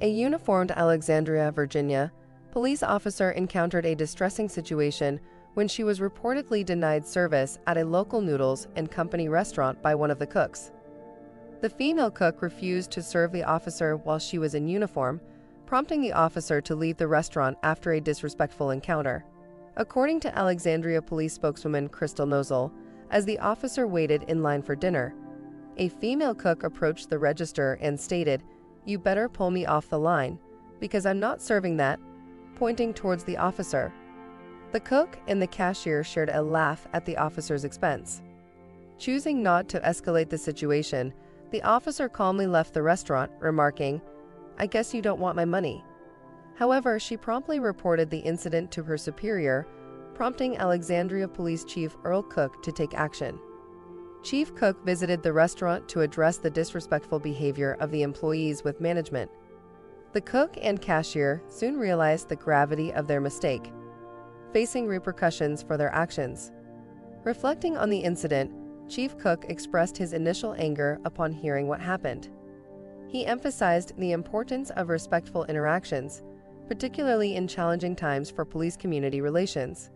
A uniformed Alexandria, Virginia, police officer encountered a distressing situation when she was reportedly denied service at a local noodles and company restaurant by one of the cooks. The female cook refused to serve the officer while she was in uniform, prompting the officer to leave the restaurant after a disrespectful encounter. According to Alexandria police spokeswoman Crystal Nosal, as the officer waited in line for dinner, a female cook approached the register and stated, You better pull me off the line, because I'm not serving that, pointing towards the officer. The cook and the cashier shared a laugh at the officer's expense. Choosing not to escalate the situation, the officer calmly left the restaurant, remarking, I guess you don't want my money. However, she promptly reported the incident to her superior, prompting Alexandria Police Chief Earl Cook to take action. Chief Cook visited the restaurant to address the disrespectful behavior of the employees with management. The cook and cashier soon realized the gravity of their mistake, facing repercussions for their actions. Reflecting on the incident, Chief Cook expressed his initial anger upon hearing what happened. He emphasized the importance of respectful interactions, particularly in challenging times for police community relations.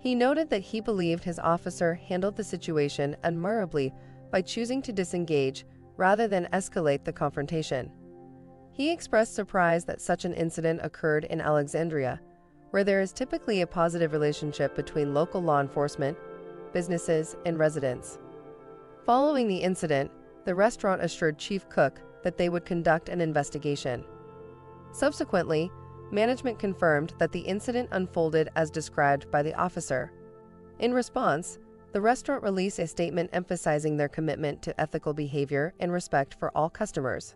He noted that he believed his officer handled the situation admirably by choosing to disengage rather than escalate the confrontation. He expressed surprise that such an incident occurred in Alexandria, where there is typically a positive relationship between local law enforcement, businesses, and residents. Following the incident, the restaurant assured Chief Cook that they would conduct an investigation. Subsequently, management confirmed that the incident unfolded as described by the officer. In response, the restaurant released a statement emphasizing their commitment to ethical behavior and respect for all customers.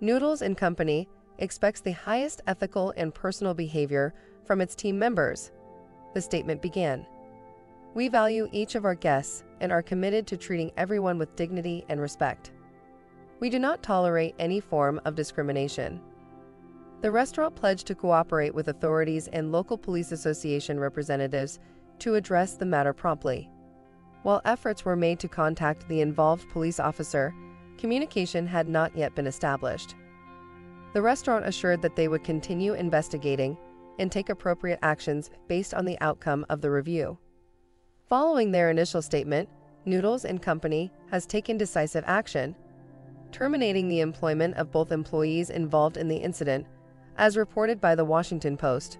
Noodles Company expects the highest ethical and personal behavior from its team members. The statement began We value each of our guests and are committed to treating everyone with dignity and respect. We do not tolerate any form of discrimination. The restaurant pledged to cooperate with authorities and local police association representatives to address the matter promptly. While efforts were made to contact the involved police officer, communication had not yet been established. The restaurant assured that they would continue investigating and take appropriate actions based on the outcome of the review. Following their initial statement, Noodles and Company has taken decisive action, terminating the employment of both employees involved in the incident as reported by the Washington Post.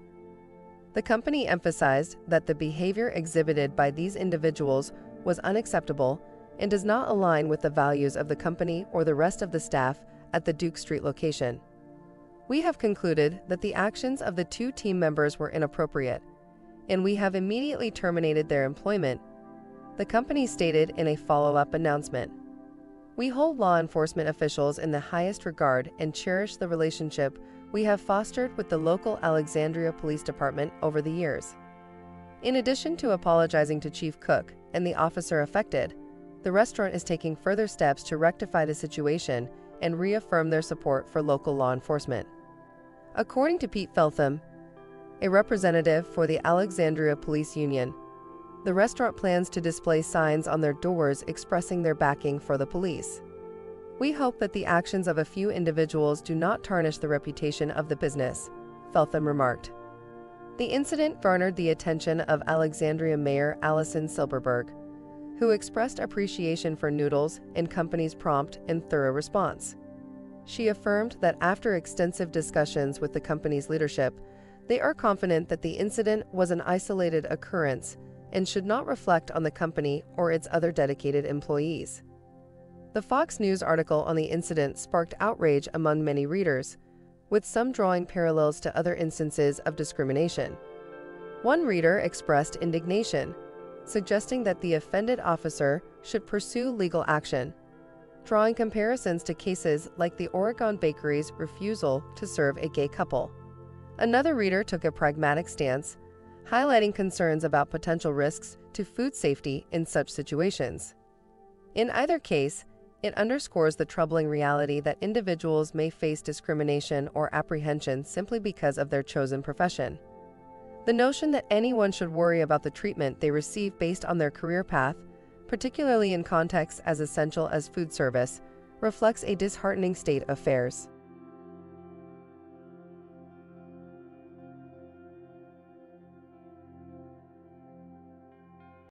The company emphasized that the behavior exhibited by these individuals was unacceptable and does not align with the values of the company or the rest of the staff at the Duke Street location. We have concluded that the actions of the two team members were inappropriate, and we have immediately terminated their employment, the company stated in a follow up announcement. We hold law enforcement officials in the highest regard and cherish the relationship we have fostered with the local Alexandria Police Department over the years. In addition to apologizing to Chief Cook and the officer affected, the restaurant is taking further steps to rectify the situation and reaffirm their support for local law enforcement. According to Pete Feltham, a representative for the Alexandria Police Union, the restaurant plans to display signs on their doors expressing their backing for the police. We hope that the actions of a few individuals do not tarnish the reputation of the business, Feltham remarked. The incident garnered the attention of Alexandria Mayor Allison Silberberg, who expressed appreciation for Noodles and company's prompt and thorough response. She affirmed that after extensive discussions with the company's leadership, they are confident that the incident was an isolated occurrence and should not reflect on the company or its other dedicated employees. The Fox News article on the incident sparked outrage among many readers, with some drawing parallels to other instances of discrimination. One reader expressed indignation, suggesting that the offended officer should pursue legal action, drawing comparisons to cases like the Oregon Bakery's refusal to serve a gay couple. Another reader took a pragmatic stance, highlighting concerns about potential risks to food safety in such situations. In either case, it underscores the troubling reality that individuals may face discrimination or apprehension simply because of their chosen profession. The notion that anyone should worry about the treatment they receive based on their career path, particularly in contexts as essential as food service, reflects a disheartening state of affairs.